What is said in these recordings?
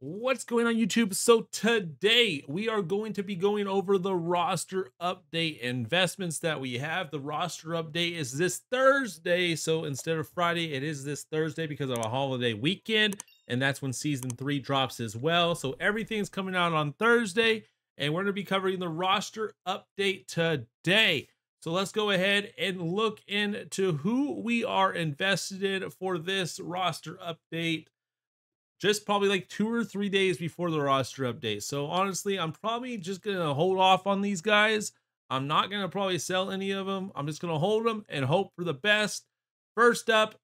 What's going on YouTube? So today we are going to be going over the roster update investments that we have. The roster update is this Thursday. So instead of Friday, it is this Thursday because of a holiday weekend. And that's when season three drops as well. So everything's coming out on Thursday and we're going to be covering the roster update today. So let's go ahead and look into who we are invested in for this roster update just probably like two or three days before the roster update. So honestly, I'm probably just gonna hold off on these guys. I'm not gonna probably sell any of them. I'm just gonna hold them and hope for the best. First up,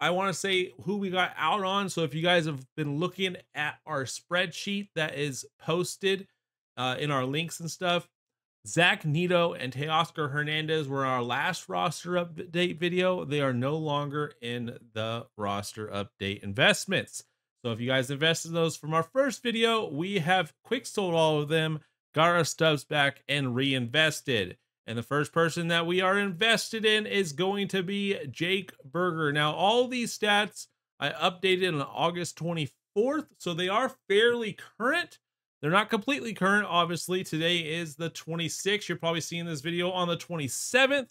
I want to say who we got out on. So if you guys have been looking at our spreadsheet that is posted uh, in our links and stuff, Zach Neto and Teoscar Hernandez were our last roster update video. They are no longer in the roster update investments. So if you guys invested in those from our first video, we have quick sold all of them, got our stubs back, and reinvested. And the first person that we are invested in is going to be Jake Burger. Now, all these stats I updated on August 24th, so they are fairly current. They're not completely current, obviously. Today is the 26th. You're probably seeing this video on the 27th,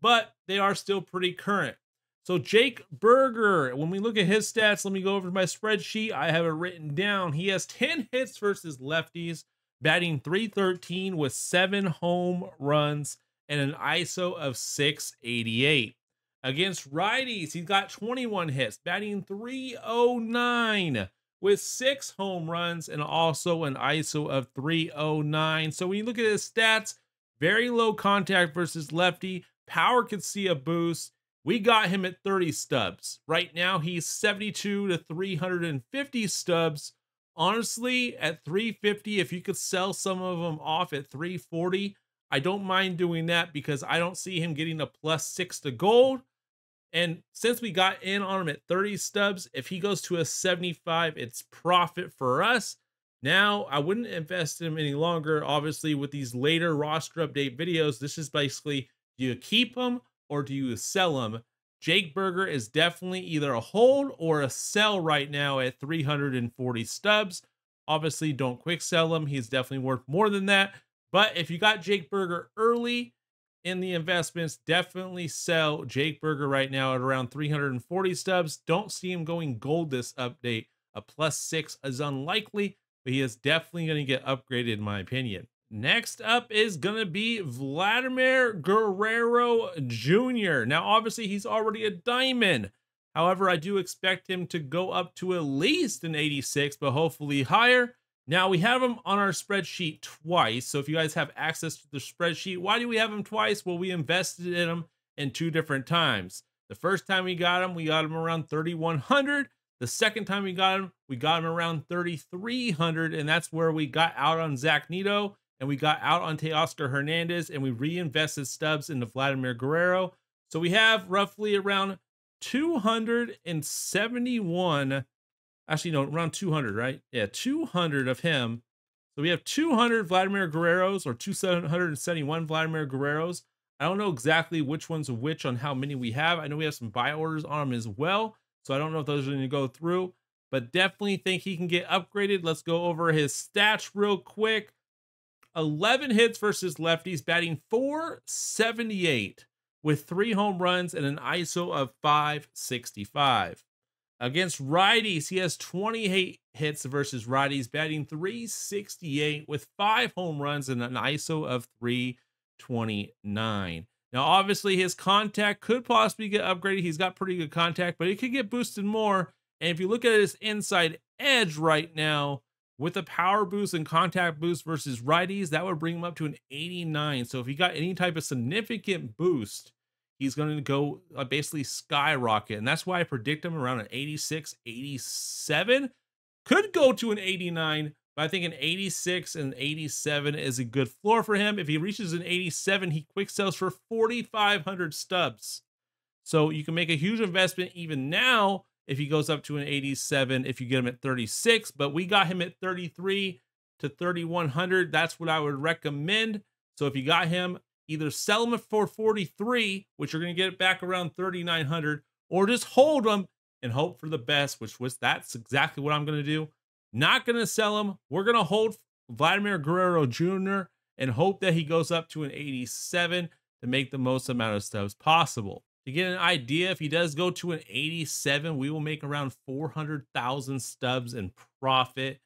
but they are still pretty current. So Jake Burger, when we look at his stats, let me go over to my spreadsheet. I have it written down. He has 10 hits versus lefties, batting 313 with seven home runs and an ISO of 688. Against righties, he's got 21 hits, batting 309 with six home runs and also an ISO of 309. So when you look at his stats, very low contact versus lefty, power could see a boost we got him at 30 stubs. Right now, he's 72 to 350 stubs. Honestly, at 350, if you could sell some of them off at 340, I don't mind doing that because I don't see him getting a plus six to gold. And since we got in on him at 30 stubs, if he goes to a 75, it's profit for us. Now, I wouldn't invest in him any longer. Obviously, with these later roster update videos, this is basically do you keep him or do you sell him? Jake Burger is definitely either a hold or a sell right now at 340 stubs. Obviously, don't quick sell him. He's definitely worth more than that. But if you got Jake Burger early in the investments, definitely sell Jake Burger right now at around 340 stubs. Don't see him going gold this update. A plus six is unlikely, but he is definitely going to get upgraded, in my opinion. Next up is going to be Vladimir Guerrero Jr. Now, obviously, he's already a diamond. However, I do expect him to go up to at least an 86, but hopefully higher. Now, we have him on our spreadsheet twice. So if you guys have access to the spreadsheet, why do we have him twice? Well, we invested in him in two different times. The first time we got him, we got him around 3,100. The second time we got him, we got him around 3,300. And that's where we got out on Zach Neto and we got out on Teoscar Hernandez and we reinvested stubs into Vladimir Guerrero. So we have roughly around 271, actually, no, around 200, right? Yeah, 200 of him. So we have 200 Vladimir Guerreros or 271 Vladimir Guerreros. I don't know exactly which one's which on how many we have. I know we have some buy orders on them as well. So I don't know if those are going to go through, but definitely think he can get upgraded. Let's go over his stats real quick. 11 hits versus lefties, batting 478 with three home runs and an ISO of 565. Against righties, he has 28 hits versus righties, batting 368 with five home runs and an ISO of 329. Now, obviously, his contact could possibly get upgraded. He's got pretty good contact, but it could get boosted more. And if you look at his inside edge right now, with a power boost and contact boost versus righties, that would bring him up to an 89. So if he got any type of significant boost, he's going to go uh, basically skyrocket. And that's why I predict him around an 86, 87. Could go to an 89, but I think an 86 and 87 is a good floor for him. If he reaches an 87, he quick sells for 4,500 stubs. So you can make a huge investment even now if he goes up to an 87 if you get him at 36 but we got him at 33 to 3100 that's what i would recommend so if you got him either sell him for 43 which you're going to get back around 3900 or just hold him and hope for the best which was that's exactly what i'm going to do Not going to sell him. We're going to hold Vladimir Guerrero Jr. and hope that he goes up to an 87 to make the most amount of stubs possible. To get an idea, if he does go to an 87, we will make around 400,000 stubs in profit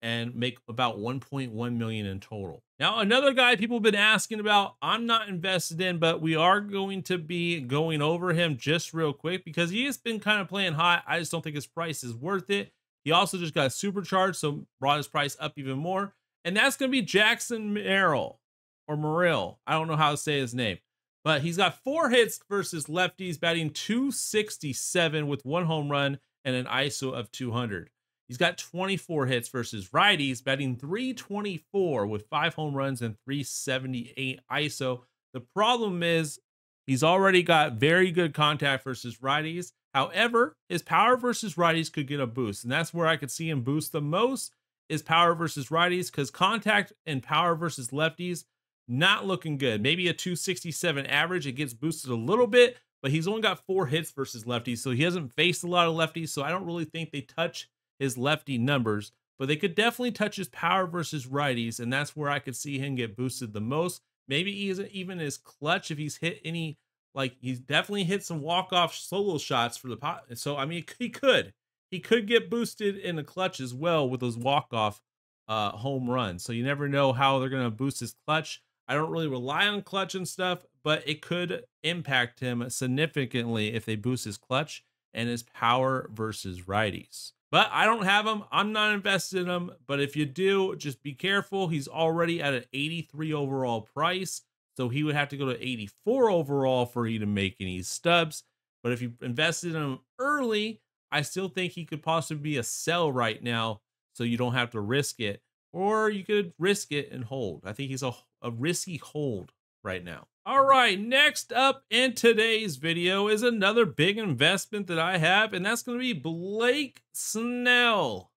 and make about 1.1 million in total. Now, another guy people have been asking about, I'm not invested in, but we are going to be going over him just real quick because he has been kind of playing hot. I just don't think his price is worth it. He also just got supercharged, so brought his price up even more. And that's going to be Jackson Merrill or Merrill. I don't know how to say his name. But he's got four hits versus lefties, batting 267 with one home run and an ISO of 200. He's got 24 hits versus righties, batting 324 with five home runs and 378 ISO. The problem is he's already got very good contact versus righties. However, his power versus righties could get a boost, and that's where I could see him boost the most is power versus righties because contact and power versus lefties not looking good. Maybe a 267 average. It gets boosted a little bit, but he's only got four hits versus lefties, so he hasn't faced a lot of lefties. So I don't really think they touch his lefty numbers, but they could definitely touch his power versus righties, and that's where I could see him get boosted the most. Maybe he isn't even his clutch if he's hit any like he's definitely hit some walk off solo shots for the pot. So I mean, he could he could get boosted in the clutch as well with those walk off uh, home runs. So you never know how they're gonna boost his clutch. I don't really rely on clutch and stuff, but it could impact him significantly if they boost his clutch and his power versus righties. But I don't have him. I'm not invested in him. But if you do, just be careful. He's already at an 83 overall price. So he would have to go to 84 overall for you to make any stubs. But if you invested in him early, I still think he could possibly be a sell right now. So you don't have to risk it. Or you could risk it and hold. I think he's a, a risky hold right now. All right, next up in today's video is another big investment that I have, and that's going to be Blake Snell.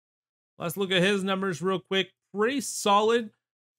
Let's look at his numbers real quick. Pretty solid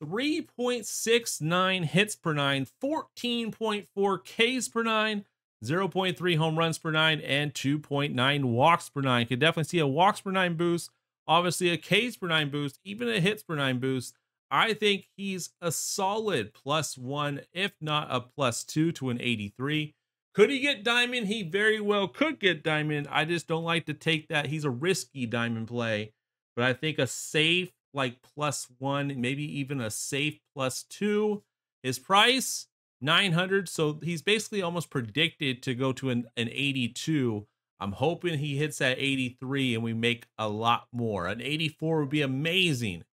3.69 hits per nine, 14.4 Ks per nine, 0.3 home runs per nine, and 2.9 walks per nine. Could definitely see a walks per nine boost, obviously a Ks per nine boost, even a hits per nine boost. I think he's a solid plus one, if not a plus two to an 83. Could he get diamond? He very well could get diamond. I just don't like to take that. He's a risky diamond play, but I think a safe like plus one, maybe even a safe plus two. His price 900, so he's basically almost predicted to go to an, an 82. I'm hoping he hits that 83 and we make a lot more. An 84 would be amazing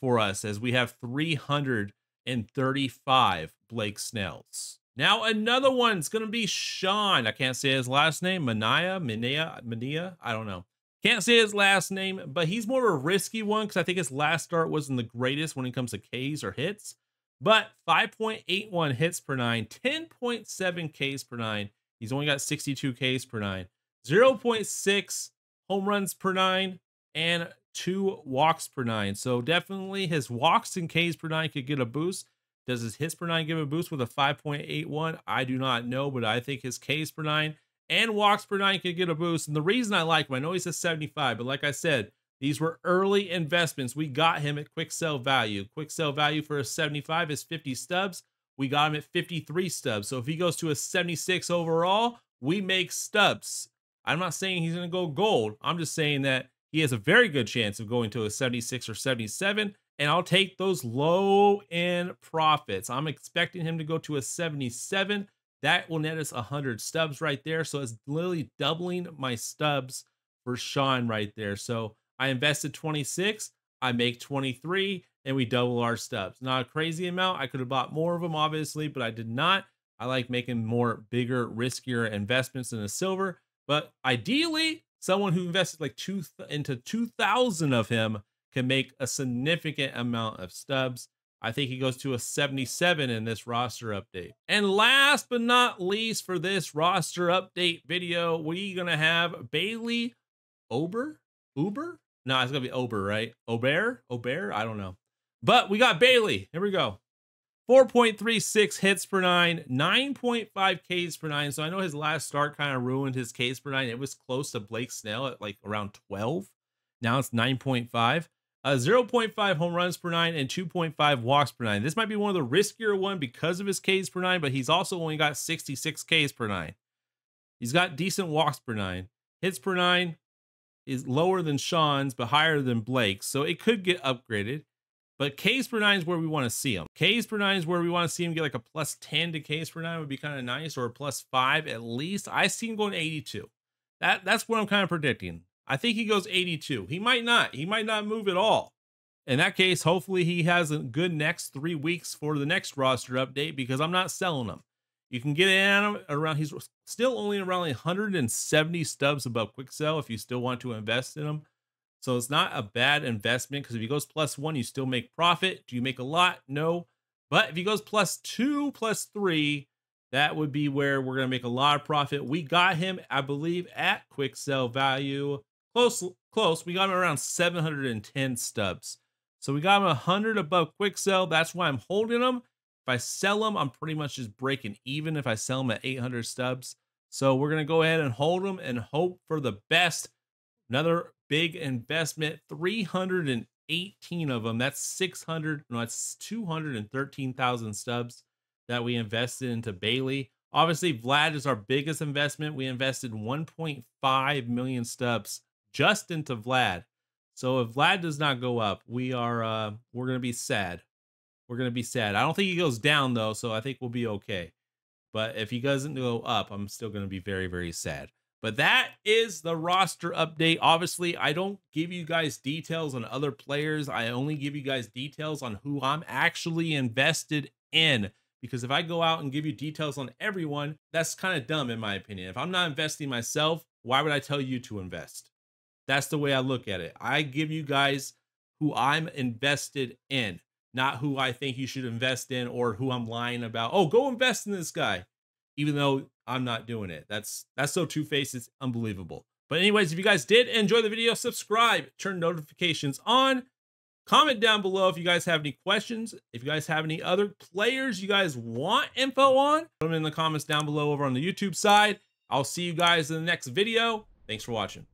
for us as we have 335 Blake Snells. Now another one's going to be Sean. I can't say his last name. Mania, Mania, Mania. I don't know. Can't say his last name, but he's more of a risky one because I think his last start wasn't the greatest when it comes to Ks or hits. But 5.81 hits per nine, 10.7 Ks per nine. He's only got 62 Ks per nine, 0.6 home runs per nine, and two walks per nine. So definitely his walks and Ks per nine could get a boost. Does his hits per nine give a boost with a 5.81? I do not know, but I think his Ks per nine and walks per nine could get a boost. And the reason I like him, I know he's a 75, but like I said, these were early investments. We got him at quick sell value. Quick sell value for a 75 is 50 stubs. We got him at 53 stubs. So if he goes to a 76 overall, we make stubs. I'm not saying he's going to go gold. I'm just saying that he has a very good chance of going to a 76 or 77. And I'll take those low end profits. I'm expecting him to go to a 77. That will net us 100 stubs right there. So it's literally doubling my stubs for Sean right there. So I invested 26, I make 23, and we double our stubs. Not a crazy amount. I could have bought more of them, obviously, but I did not. I like making more bigger, riskier investments in the silver. But ideally, someone who invested like two into 2,000 of him can make a significant amount of stubs. I think he goes to a 77 in this roster update. And last but not least for this roster update video, we gonna have Bailey Ober? Uber? No, it's gonna be Ober, right? Ober? Ober? I don't know. But we got Bailey. Here we go. 4.36 hits per nine, 9.5 Ks per nine. So I know his last start kind of ruined his Ks per nine. It was close to Blake Snell at like around 12. Now it's 9.5. Uh, 0.5 home runs per nine and 2.5 walks per nine. This might be one of the riskier one because of his Ks per nine, but he's also only got 66 Ks per nine. He's got decent walks per nine. Hits per nine is lower than Sean's, but higher than Blake's, so it could get upgraded. But Ks per nine is where we want to see him. Ks per nine is where we want to see him get like a plus 10 to Ks per nine would be kind of nice, or a plus five at least. I see him going 82. That that's what I'm kind of predicting. I think he goes 82. He might not. He might not move at all. In that case, hopefully he has a good next three weeks for the next roster update because I'm not selling him. You can get in around, he's still only around like 170 stubs above quick sell if you still want to invest in him. So it's not a bad investment because if he goes plus one, you still make profit. Do you make a lot? No. But if he goes plus two, plus three, that would be where we're going to make a lot of profit. We got him, I believe, at quick sell value Close, close. We got him around 710 stubs. So we got him 100 above quick sell. That's why I'm holding them. If I sell them, I'm pretty much just breaking even if I sell them at 800 stubs. So we're going to go ahead and hold them and hope for the best. Another big investment, 318 of them. That's 600, no, that's 213,000 stubs that we invested into Bailey. Obviously, Vlad is our biggest investment. We invested 1.5 million stubs just into Vlad. So if Vlad does not go up, we are uh we're gonna be sad. We're gonna be sad. I don't think he goes down though, so I think we'll be okay. But if he doesn't go up, I'm still gonna be very, very sad. But that is the roster update. Obviously, I don't give you guys details on other players. I only give you guys details on who I'm actually invested in. Because if I go out and give you details on everyone, that's kind of dumb in my opinion. If I'm not investing myself, why would I tell you to invest? That's the way I look at it. I give you guys who I'm invested in, not who I think you should invest in or who I'm lying about. Oh, go invest in this guy, even though I'm not doing it. That's that's so two faced. It's unbelievable. But anyways, if you guys did enjoy the video, subscribe, turn notifications on, comment down below if you guys have any questions. If you guys have any other players you guys want info on, put them in the comments down below over on the YouTube side. I'll see you guys in the next video. Thanks for watching.